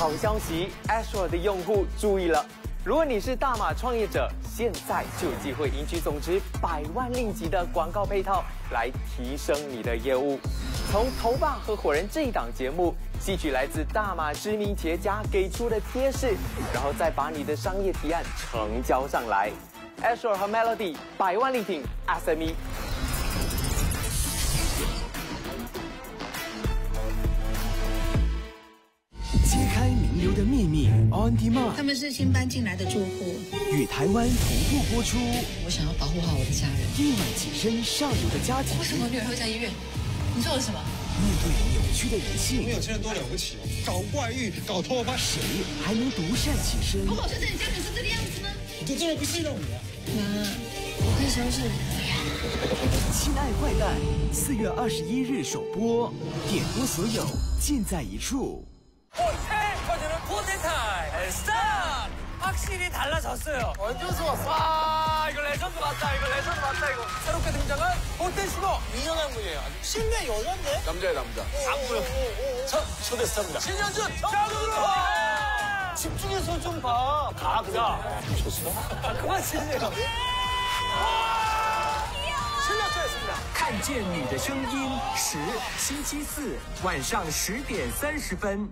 好消息，ASO 的用户注意了！如果你是大马创业者，现在就有机会赢取总值百万令吉的广告配套，来提升你的业务。从《头棒合伙人》这一档节目吸取来自大马知名企业家给出的贴士，然后再把你的商业提案成交上来。ASO 和 Melody 百万力品，SME。Andy 他们是新搬进来的住户。与台湾同步播出。我想要保护好我的家人。今晚起身上游的家庭。为什么女儿会在医院？你做了什么？面对扭曲的人性。我们有些人多了不起哦，搞怪欲，搞偷把，谁还能独善其身？我好像在你家人是这个样子呢。你这么不信任我妈，我不相信。亲爱坏蛋，四月二十一日首播，点播所有尽在一处。 스탑! 확실히 달라졌어요. 완전 좋았어. 와, 이거 레전드 맞다. 이거 레전드 맞다. 이거 새롭게 등장한 호텔시고 유명한 분이에요. 실내 여잔데? 남자야 남자. 안무요. 첫 초대 스타입니다. 신현준 짱으로! 집중해서 좀 봐. 가 그냥. 졌어? 아, 그만 치세요. 실력자였습니다. 看见你的声音，十星期四晚上十点三十分。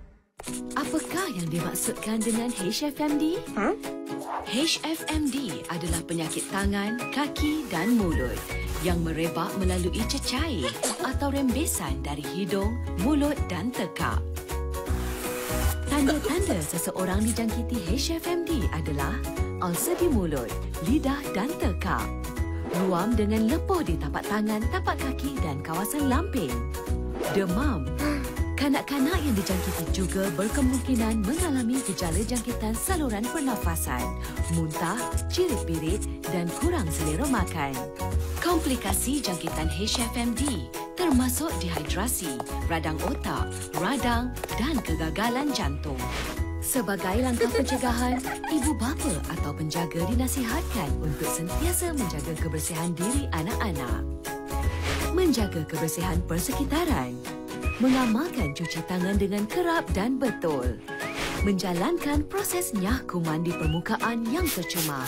Apakah yang dimaksudkan dengan HFMD? Huh? Ha? HFMD adalah penyakit tangan, kaki dan mulut yang merebak melalui cecair atau rembesan dari hidung, mulut dan tekak. Tanda-tanda seseorang dijangkiti HFMD adalah ulcer di mulut, lidah dan tekak, ruam dengan lepuh di tapak tangan, tapak kaki dan kawasan lamping, demam Kanak-kanak yang dijangkiti juga berkemungkinan mengalami gejala jangkitan saluran pernafasan, muntah, cirit birit dan kurang selera makan. Komplikasi jangkitan HFMD termasuk dehidrasi, radang otak, radang dan kegagalan jantung. Sebagai langkah pencegahan, ibu bapa atau penjaga dinasihatkan untuk sentiasa menjaga kebersihan diri anak-anak. Menjaga kebersihan persekitaran, Mengamalkan cuci tangan dengan kerap dan betul. Menjalankan proses nyahkuman di permukaan yang tercemar.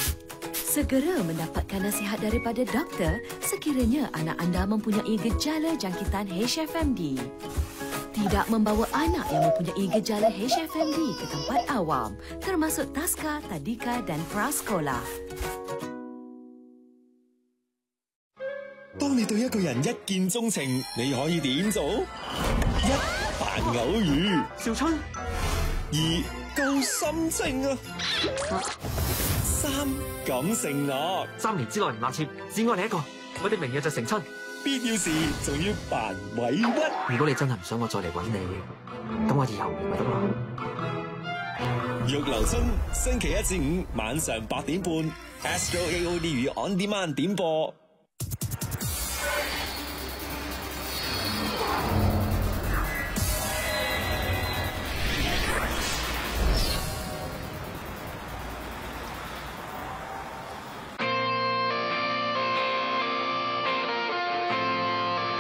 Segera mendapatkan nasihat daripada doktor sekiranya anak anda mempunyai gejala jangkitan HFMD. Tidak membawa anak yang mempunyai gejala HFMD ke tempat awam, termasuk tasca, tadika dan praskola. 当你对一个人一见钟情，你可以点做？一扮偶遇，小春；二高心情啊；三感承诺，三年之内唔纳妾，只爱你一个。我哋明日就成亲。必要时仲要扮委屈。如果你真系唔想我再嚟揾你，咁我以后唔得啦。玉留春，星期一至五晚上八点半，Astro A O D 与 On Demand 点播。